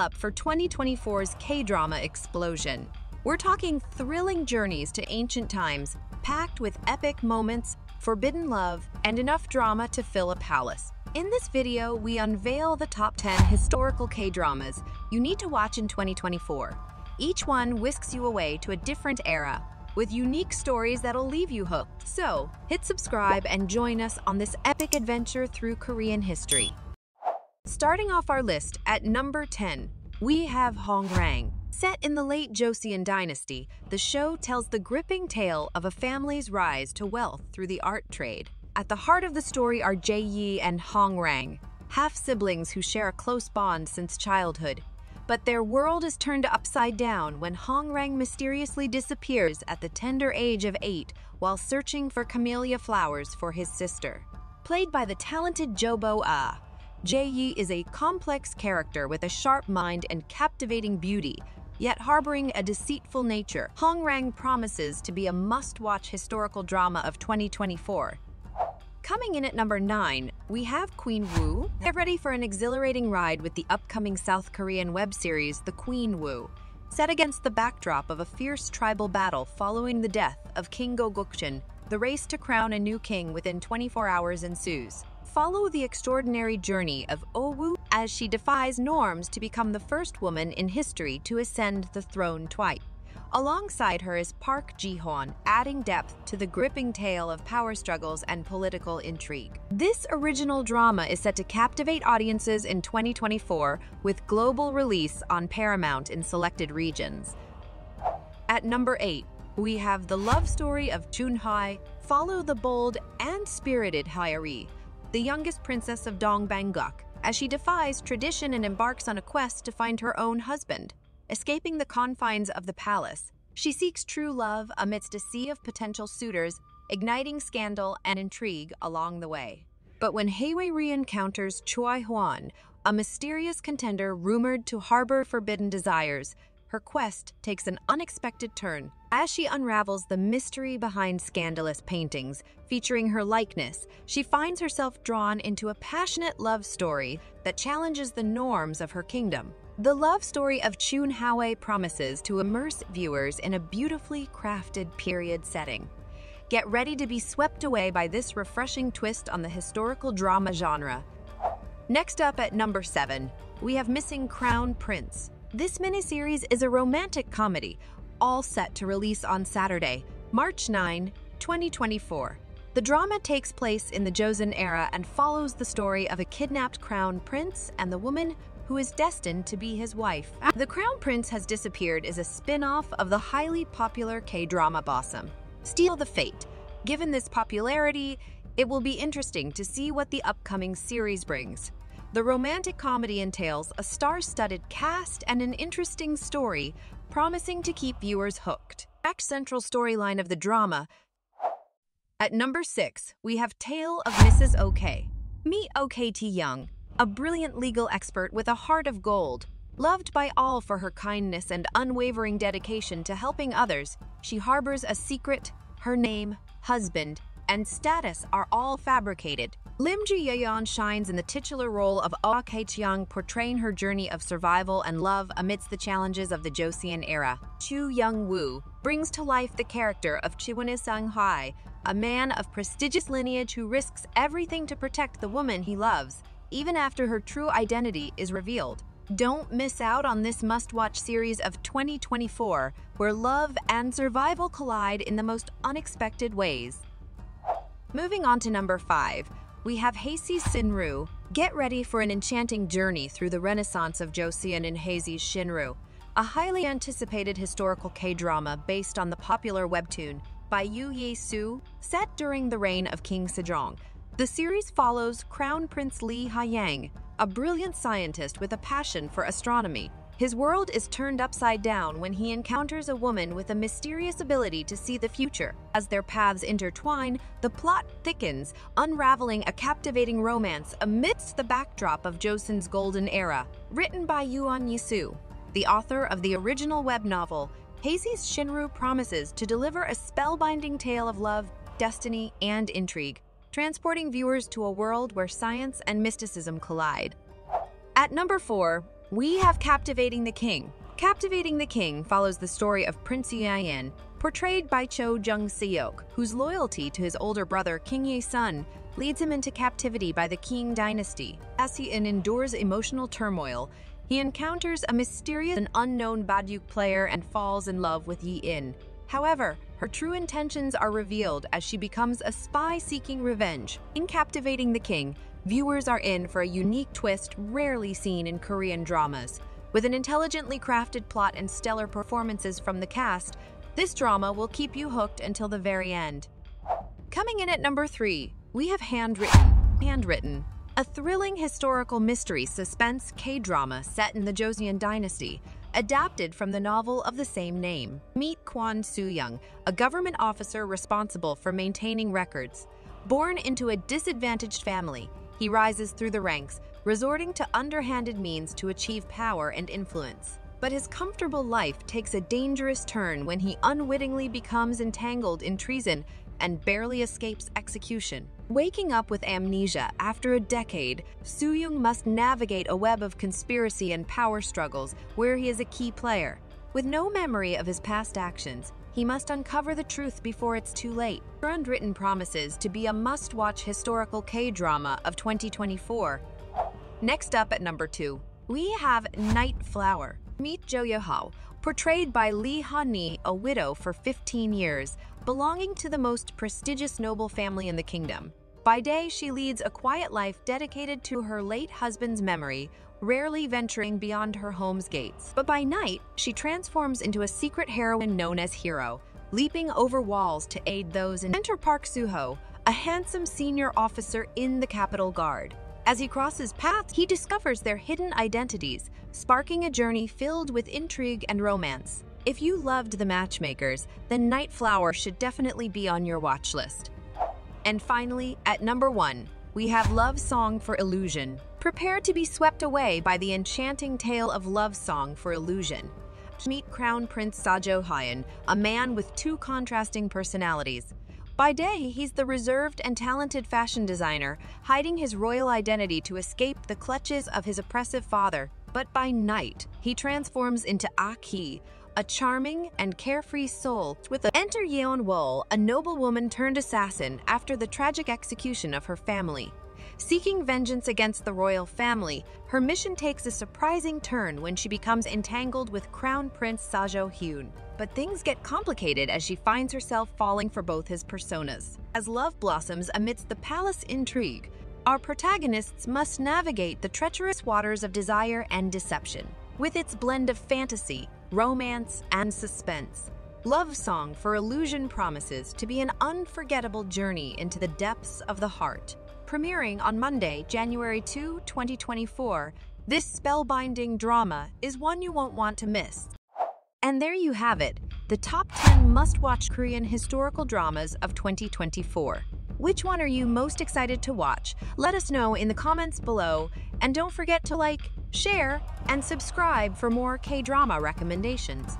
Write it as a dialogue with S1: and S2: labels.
S1: up for 2024's K-drama explosion. We're talking thrilling journeys to ancient times, packed with epic moments, forbidden love, and enough drama to fill a palace. In this video, we unveil the top 10 historical K-dramas you need to watch in 2024. Each one whisks you away to a different era, with unique stories that'll leave you hooked. So, hit subscribe and join us on this epic adventure through Korean history. Starting off our list at number 10, we have Hongrang. Set in the late Joseon dynasty, the show tells the gripping tale of a family's rise to wealth through the art trade. At the heart of the story are Jae Yi and Hongrang, half siblings who share a close bond since childhood. But their world is turned upside down when Hongrang mysteriously disappears at the tender age of eight while searching for camellia flowers for his sister. Played by the talented Jobo Ah, Jae Yi is a complex character with a sharp mind and captivating beauty, yet harboring a deceitful nature. Hongrang promises to be a must-watch historical drama of 2024. Coming in at number 9, we have Queen Woo. Get ready for an exhilarating ride with the upcoming South Korean web series The Queen Woo. Set against the backdrop of a fierce tribal battle following the death of King Gogukcheon, the race to crown a new king within 24 hours ensues. Follow the extraordinary journey of oh Owu as she defies norms to become the first woman in history to ascend the throne twice. Alongside her is Park Ji-hwan, adding depth to the gripping tale of power struggles and political intrigue. This original drama is set to captivate audiences in 2024 with global release on Paramount in selected regions. At number 8, we have the love story of Chun Hai, follow the bold and spirited Hyori, the youngest princess of Dong Banguk, as she defies tradition and embarks on a quest to find her own husband. Escaping the confines of the palace, she seeks true love amidst a sea of potential suitors, igniting scandal and intrigue along the way. But when Heiwei re-encounters Choi Huan, a mysterious contender rumored to harbor forbidden desires, her quest takes an unexpected turn. As she unravels the mystery behind scandalous paintings featuring her likeness, she finds herself drawn into a passionate love story that challenges the norms of her kingdom. The love story of Chun Hae promises to immerse viewers in a beautifully crafted period setting. Get ready to be swept away by this refreshing twist on the historical drama genre. Next up at number 7, we have Missing Crown Prince. This miniseries is a romantic comedy, all set to release on Saturday, March 9, 2024. The drama takes place in the Joseon era and follows the story of a kidnapped crown prince and the woman who is destined to be his wife. The Crown Prince Has Disappeared is a spin-off of the highly popular K-drama Blossom, Steal the Fate. Given this popularity, it will be interesting to see what the upcoming series brings. The romantic comedy entails a star-studded cast and an interesting story, promising to keep viewers hooked. Back central storyline of the drama. At number 6, we have Tale of Mrs. Ock. Meet Ok Tae-young, a brilliant legal expert with a heart of gold. Loved by all for her kindness and unwavering dedication to helping others, she harbors a secret, her name, husband, and status are all fabricated. Lim Ji Yeon shines in the titular role of ah Oh Kae-cheong, portraying her journey of survival and love amidst the challenges of the Joseon era. Chu Young-woo brings to life the character of Chiwon Sung-hai, a man of prestigious lineage who risks everything to protect the woman he loves even after her true identity is revealed. Don't miss out on this must-watch series of 2024, where love and survival collide in the most unexpected ways. Moving on to number 5, we have Hazy Shinru. Get ready for an enchanting journey through the renaissance of Joseon and Hazy's Shinru, a highly anticipated historical K-drama based on the popular webtoon by Yu Ye-soo, set during the reign of King Sejong. The series follows Crown Prince Lee Ha-yang, a brilliant scientist with a passion for astronomy. His world is turned upside down when he encounters a woman with a mysterious ability to see the future. As their paths intertwine, the plot thickens, unraveling a captivating romance amidst the backdrop of Joseon's golden era. Written by Yuan Yisu, the author of the original web novel, Hazy's Shinru promises to deliver a spellbinding tale of love, destiny, and intrigue transporting viewers to a world where science and mysticism collide. At number 4, we have Captivating the King. Captivating the King follows the story of Prince Yayan, portrayed by Cho Jung Seok, whose loyalty to his older brother King Ye-sun leads him into captivity by the Qing dynasty. As he endures emotional turmoil, he encounters a mysterious and unknown Baduk player and falls in love with Yi In. However, her true intentions are revealed as she becomes a spy seeking revenge. In Captivating the King, viewers are in for a unique twist rarely seen in Korean dramas. With an intelligently crafted plot and stellar performances from the cast, this drama will keep you hooked until the very end. Coming in at number 3, we have Handwritten. Handwritten, a thrilling historical mystery suspense K-drama set in the Joseon dynasty, adapted from the novel of the same name. Meet Kwon Soo-young, a government officer responsible for maintaining records. Born into a disadvantaged family, he rises through the ranks, resorting to underhanded means to achieve power and influence. But his comfortable life takes a dangerous turn when he unwittingly becomes entangled in treason and barely escapes execution. Waking up with amnesia after a decade, Soo-young must navigate a web of conspiracy and power struggles where he is a key player. With no memory of his past actions, he must uncover the truth before it's too late. Handwritten promises to be a must-watch historical K-drama of 2024. Next up at number 2, we have Knight Flower. Meet Jo Yo-ho, portrayed by Lee Ha-ni, a widow for 15 years, belonging to the most prestigious noble family in the kingdom. By day, she leads a quiet life dedicated to her late husband's memory, rarely venturing beyond her home's gates. But by night, she transforms into a secret heroine known as Hero, leaping over walls to aid those in Enter Park Soo-ho, a handsome senior officer in the Capitol Guard. As he crosses paths, he discovers their hidden identities, sparking a journey filled with intrigue and romance. If you loved The Matchmakers, then Knight Flower should definitely be on your watch list. And finally, at number one, we have Love Song for Illusion. Prepare to be swept away by the enchanting tale of Love Song for Illusion. Meet Crown Prince Sajo Hyun, a man with two contrasting personalities. By day, he's the reserved and talented fashion designer, hiding his royal identity to escape the clutches of his oppressive father. But by night, he transforms into Aki, a charming and carefree soul with a enter Yeon Wol, a noblewoman turned assassin after the tragic execution of her family. Seeking vengeance against the royal family, her mission takes a surprising turn when she becomes entangled with Crown Prince Sajo Hyun. But things get complicated as she finds herself falling for both his personas. As love blossoms amidst the palace intrigue, our protagonists must navigate the treacherous waters of desire and deception. With its blend of fantasy, romance, and suspense, Love Song for Illusion promises to be an unforgettable journey into the depths of the heart. Premiering on Monday, January 2, 2024, this spellbinding drama is one you won't want to miss. And there you have it, the top 10 must-watch Korean historical dramas of 2024. Which one are you most excited to watch? Let us know in the comments below, and don't forget to like, share, and subscribe for more K-drama recommendations.